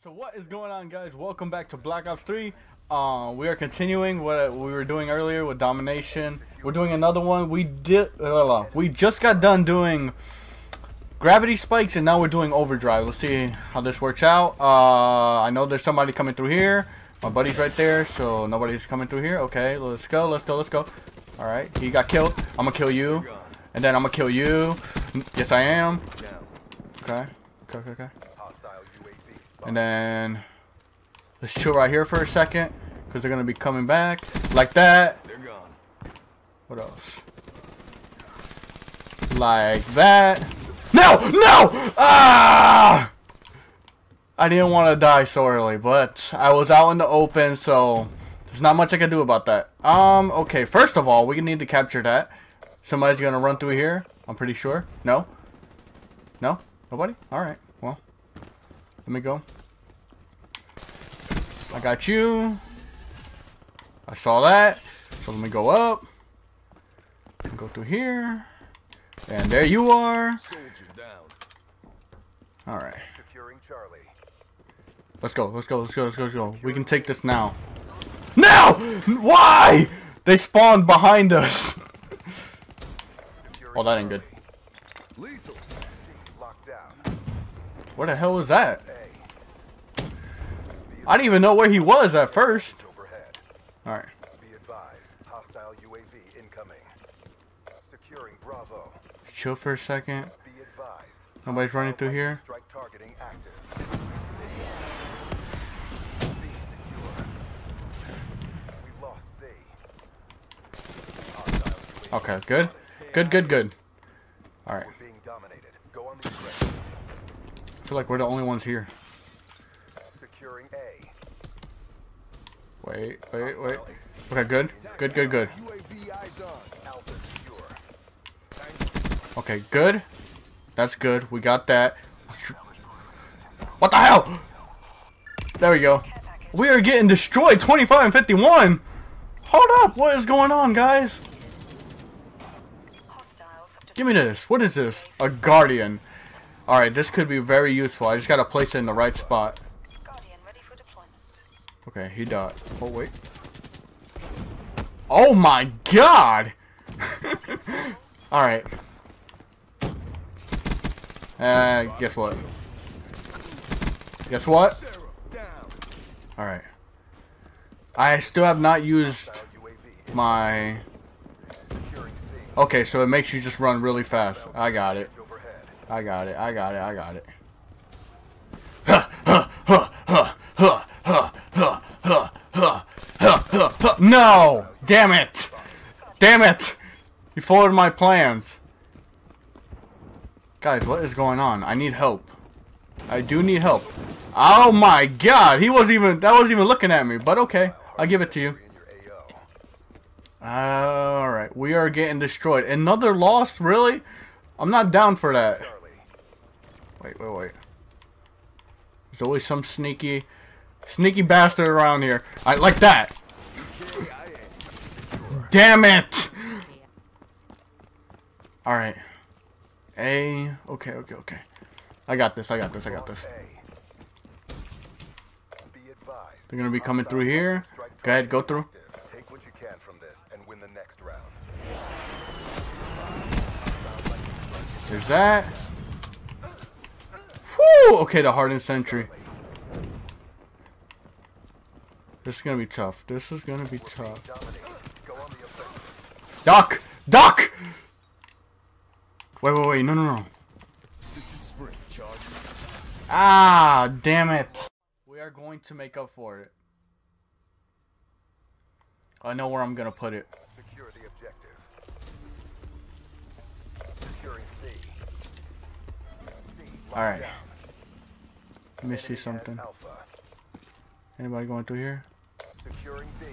So what is going on guys? Welcome back to Black Ops 3. Uh, we are continuing what we were doing earlier with Domination. We're doing another one. We did uh, we just got done doing Gravity Spikes and now we're doing Overdrive. Let's see how this works out. Uh, I know there's somebody coming through here. My buddy's right there, so nobody's coming through here. Okay, let's go, let's go, let's go. Alright, he got killed. I'm gonna kill you. And then I'm gonna kill you. Yes, I am. Okay, okay, okay, okay. And then let's chill right here for a second because they're gonna be coming back like that. They're gone. What else? Like that. No, no! Ah! I didn't want to die so early, but I was out in the open, so there's not much I can do about that. Um, okay, first of all, we need to capture that. Somebody's gonna run through here, I'm pretty sure. No? No? Nobody? Alright. Let me go. I got you. I saw that. So let me go up. Go through here. And there you are. Alright. Securing Charlie. Let's go, let's go, let's go, let's go, let's go. We can take this now. Now! Why? They spawned behind us. oh, that ain't good. Lethal. Locked down. Where the hell was that? I didn't even know where he was at first. Alright. Be advised. Hostile UAV incoming. Securing Bravo. Chill for a second. Be advised. Nobody's running through here. Strike targeting active. C. B secure. We lost C. Hostile UAV Okay, good. Good, good, good. Alright. We're being dominated. Go on the aggressive. I feel like we're the only ones here. Securing A. Wait, wait, wait. Okay, good. Good, good, good. Okay, good. That's good. We got that. What the hell? There we go. We are getting destroyed 25 and 51. Hold up. What is going on, guys? Give me this. What is this? A Guardian. Alright, this could be very useful. I just gotta place it in the right spot. Guardian ready for deployment. Okay, he died. Oh, wait. Oh my god! Alright. Uh, guess what? Guess what? Alright. I still have not used my... Okay, so it makes you just run really fast. I got it. I got it. I got it. I got it. No! Damn it! Damn it! You followed my plans. Guys, what is going on? I need help. I do need help. Oh my god! He wasn't even, that wasn't even looking at me, but okay. I'll give it to you. Alright, we are getting destroyed. Another loss? Really? I'm not down for that. Wait, wait, wait. There's always some sneaky, sneaky bastard around here. I like that. Damn it! All right. A. Okay, okay, okay. I got this. I got this. I got this. A. Be advised. They're gonna be coming through here. Go ahead, go through. Take what you can from this and win the next round. There's that. Whew! Okay, the hardened sentry. This is gonna be tough. This is gonna be tough. Duck! Duck! Wait, wait, wait. No, no, no. Assisted sprint charge. Ah, damn it. We are going to make up for it. I know where I'm gonna put it. Secure the objective. Securing C. C. locked Alright. down. Let me see something. Alpha. Anybody going through here? Securing B.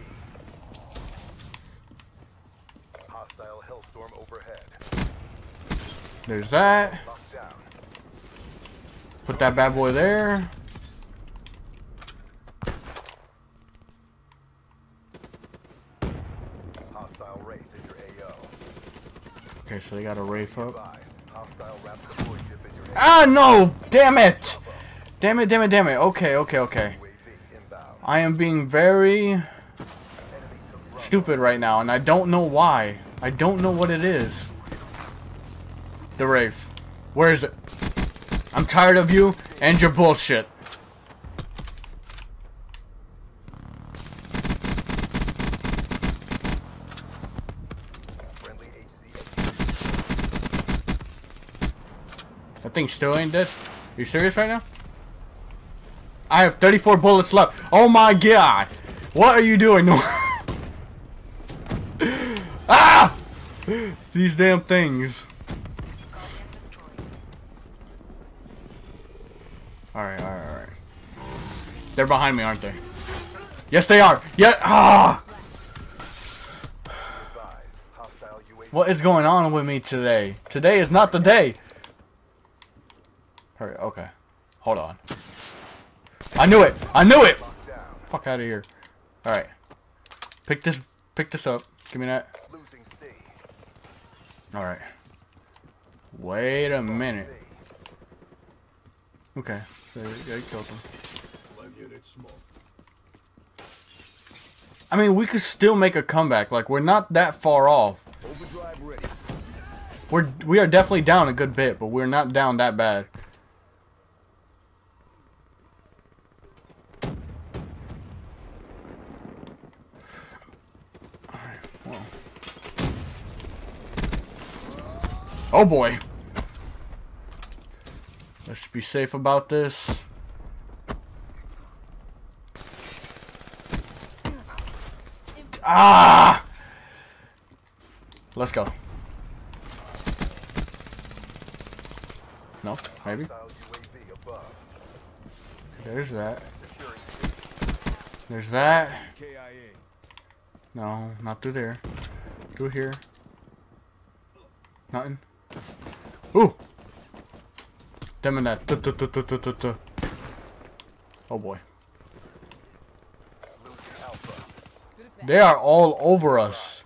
Hostile Hellstorm overhead. There's that. Put that bad boy there. Hostile Wraith in your AO. Okay, so they got a Wraith up. Advised. Hostile rapid deploy ship in your AO. Ah, no! Damn it! Damn it, damn it, damn it. Okay, okay, okay. I am being very Enemy took Bravo. stupid right now, and I don't know why. I don't know what it is. The Wraith. Where is it? I'm tired of you and your bullshit. That thing still ain't dead. Are you serious right now? I have 34 bullets left. Oh my god. What are you doing? No. ah! These damn things. Alright, alright, alright. They're behind me, aren't they? Yes, they are. Yeah. Ah! What is going on with me today? Today is not the day. Hurry. Okay. Hold on. I knew it. I knew it. Fuck out of here. All right. Pick this. Pick this up. Give me that. Losing C. All right. Wait a minute. Okay. Killed him. I mean, we could still make a comeback. Like we're not that far off. We're we are definitely down a good bit, but we're not down that bad. Oh boy. Let's be safe about this. Ah! Let's go. No, maybe. There's that. There's that. No, not through there. Through here. Nothing. Ooh! And that. Tuh, tuh, tuh. Oh boy. They are all over us.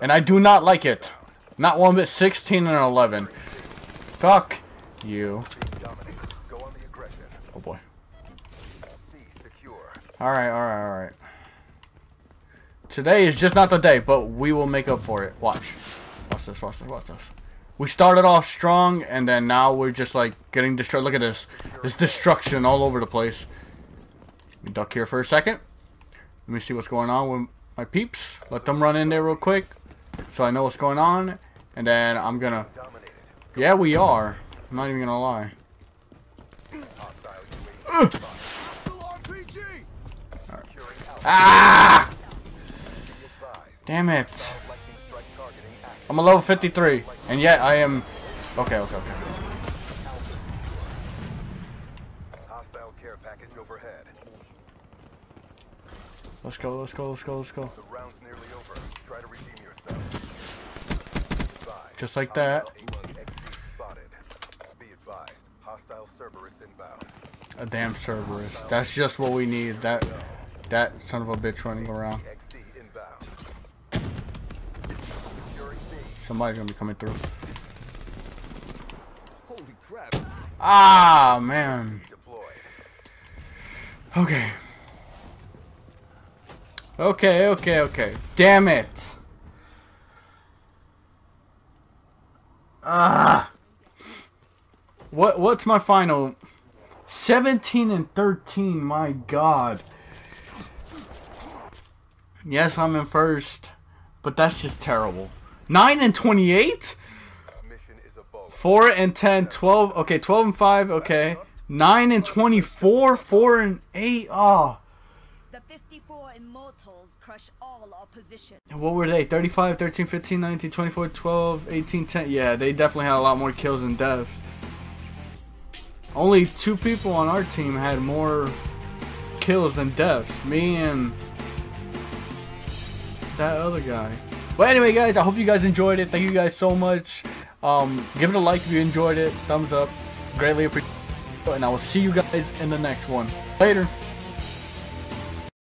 And I do not like it. Not one bit 16 and 11. Fuck you. Oh boy. Alright, alright, alright. Today is just not the day, but we will make up for it. Watch. Watch this, watch this, watch this. We started off strong, and then now we're just like getting destroyed. Look at this. There's destruction all over the place. Let me duck here for a second. Let me see what's going on with my peeps. Let them run in there real quick. So I know what's going on. And then I'm gonna... Yeah, we are. I'm not even gonna lie. Hostile UAV. spotted. RPG. Securing Alpha. Ah! Damn it. I'm a level 53, and yet I am... Okay, okay, okay. Hostile care package overhead. Let's go, let's go, let's go, let's go. The round's nearly over. Try to redeem yourself. Just like that. Hostile HXD spotted. Be advised. Hostile Cerberus inbound. A damn Cerberus. That's just what we need. That that son of a bitch running around. XD inbound. Securing B. Somebody's gonna be coming through. Holy crap. Ah, man. Okay. Okay, okay, okay. Damn it. Ah. What what's my final 17 and 13, my god. Yes, I'm in first, but that's just terrible. 9 and 28? Mission is a bow. 4 and 10, 12, okay, 12 and 5, okay. 9 and 24, 4 and 8, ah. The 54 Immortals crush all opposition. What were they? 35, 13, 15, 19, 24, 12, 18, 10. Yeah, they definitely had a lot more kills than deaths. Only two people on our team had more kills than deaths. Me and that other guy. But anyway, guys, I hope you guys enjoyed it. Thank you guys so much. Um, give it a like if you enjoyed it. Thumbs up. Greatly appreciate it. And I will see you guys in the next one. Later.